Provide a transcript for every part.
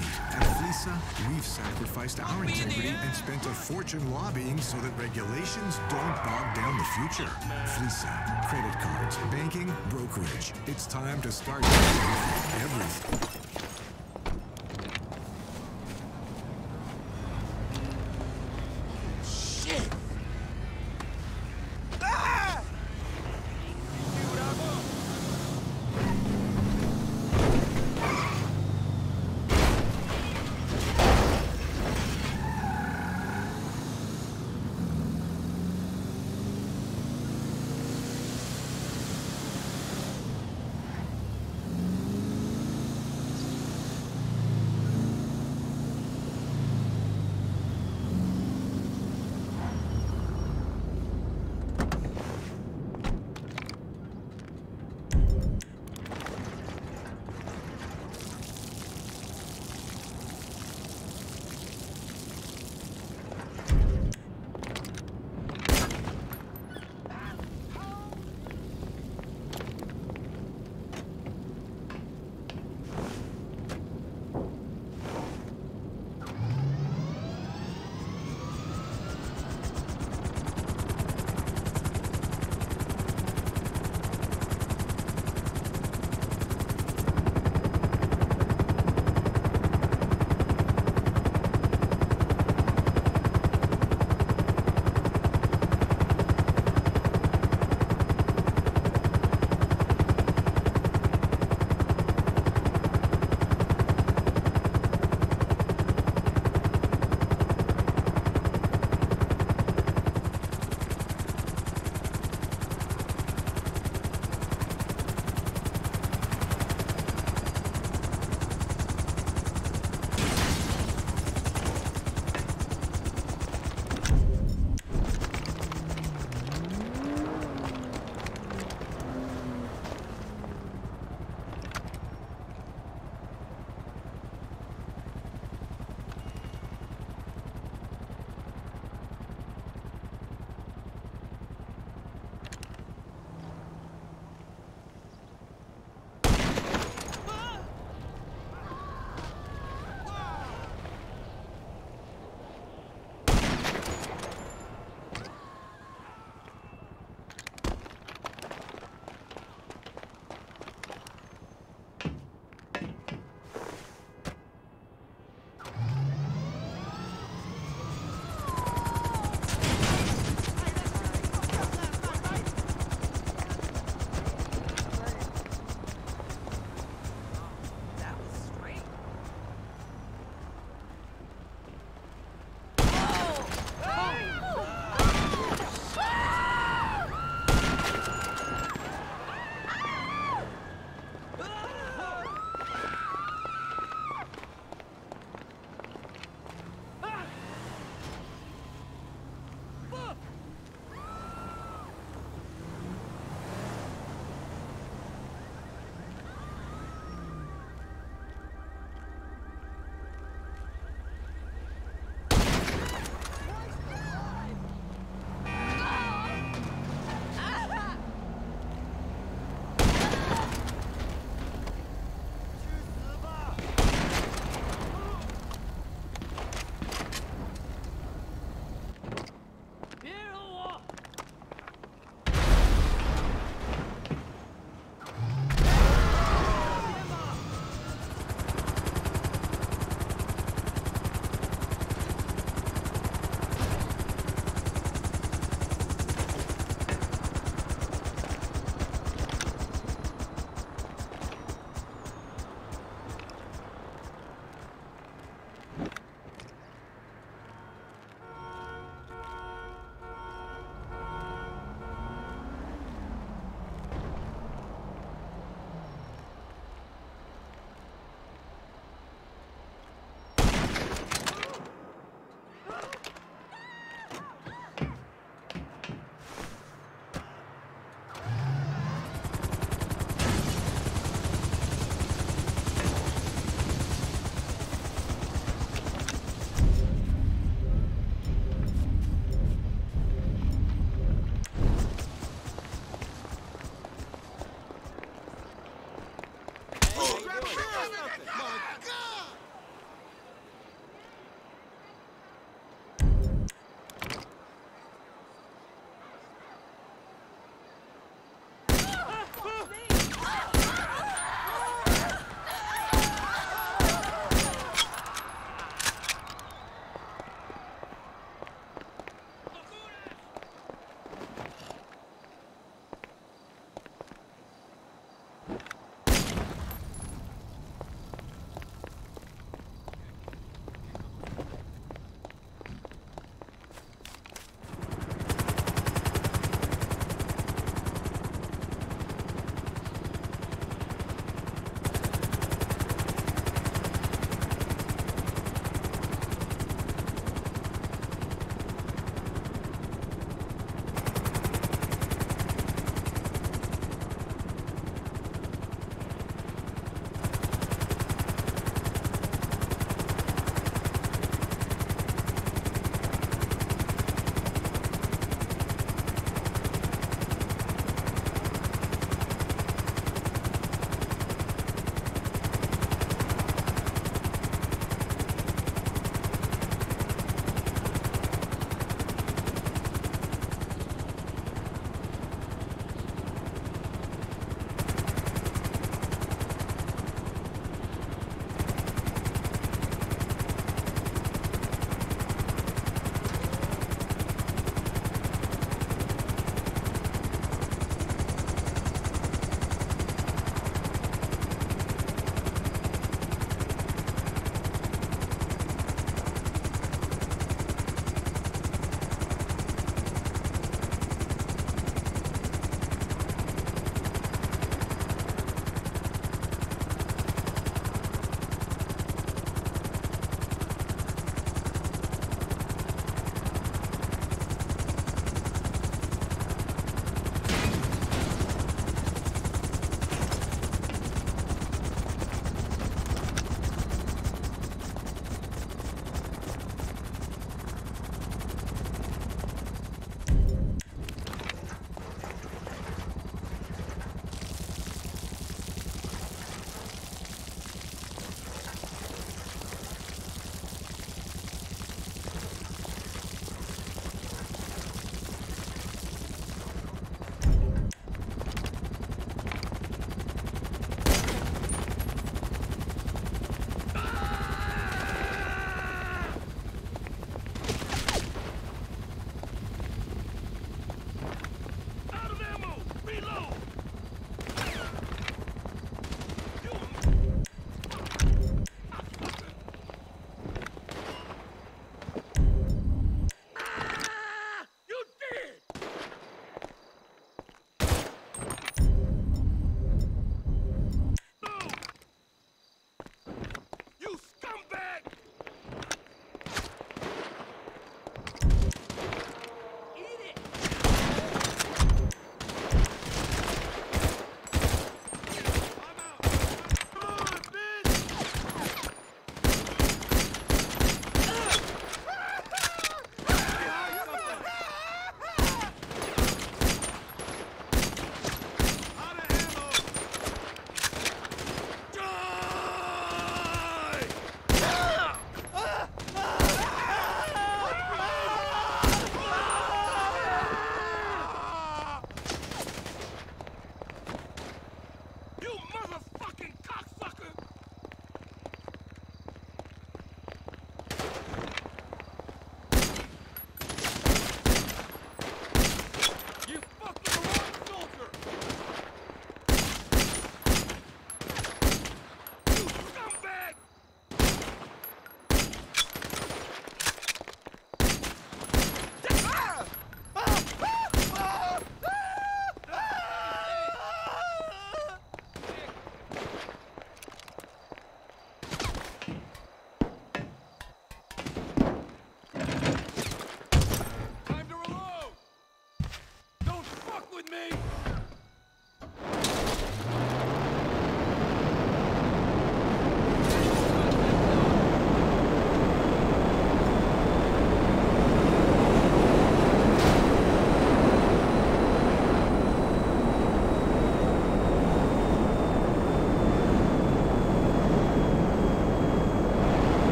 At Fleeca, we've sacrificed our integrity and spent a fortune lobbying so that regulations don't bog down the future. Fleeca, credit cards, banking, brokerage. It's time to start everything.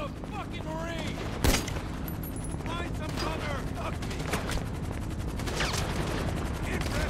A fucking Marine! Find some cover! Fuck me! Get ready!